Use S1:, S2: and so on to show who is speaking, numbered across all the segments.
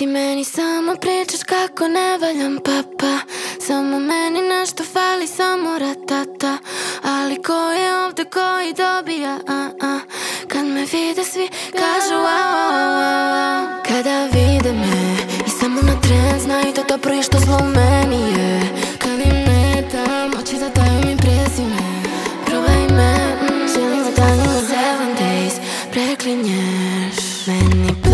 S1: Ti meni samo pričaš kako ne valjam papa. Samo meni nešto fali, samo ratata. Ali ko je ovdje koji dobija, a, a? Kad me vide svi kažu wow. Kada vide me i samo na tren znaju da dobro je što zlo meni je. Kad im ne dam, hoće da daju mi prezime. Probaj me, mm, želim da danima seven days. Preklinješ meni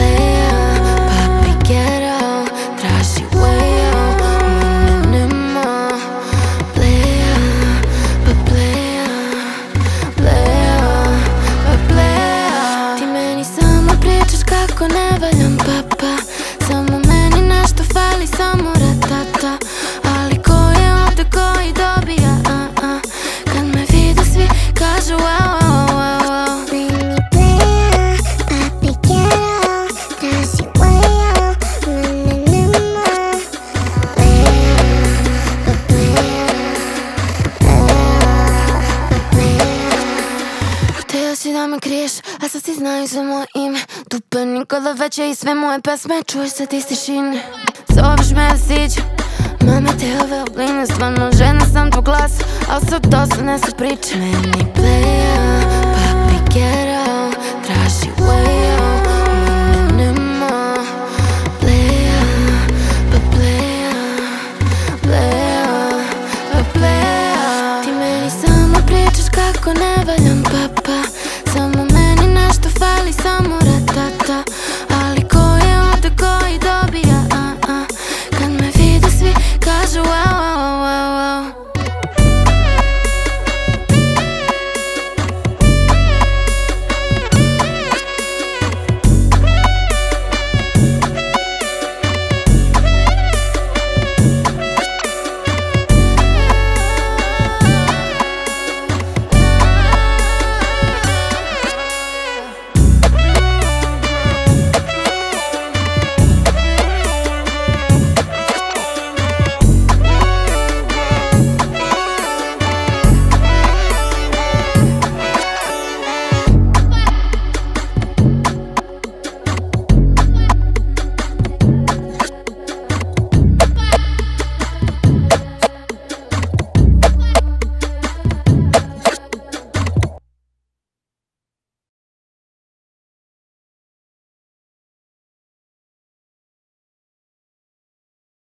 S1: kako ne valjam papa si da me kriješ, a sad svi znaju sve moje ime. Tupe nikada veće i sve moje pesme čuješ sa iz tišine Zoveš me da siđe, mama te ove obline Stvarno žena sam tvoj glas, al sad dosta ne su priče Meni playa, papi gera, traži way pa pa Ako ne valjam papa.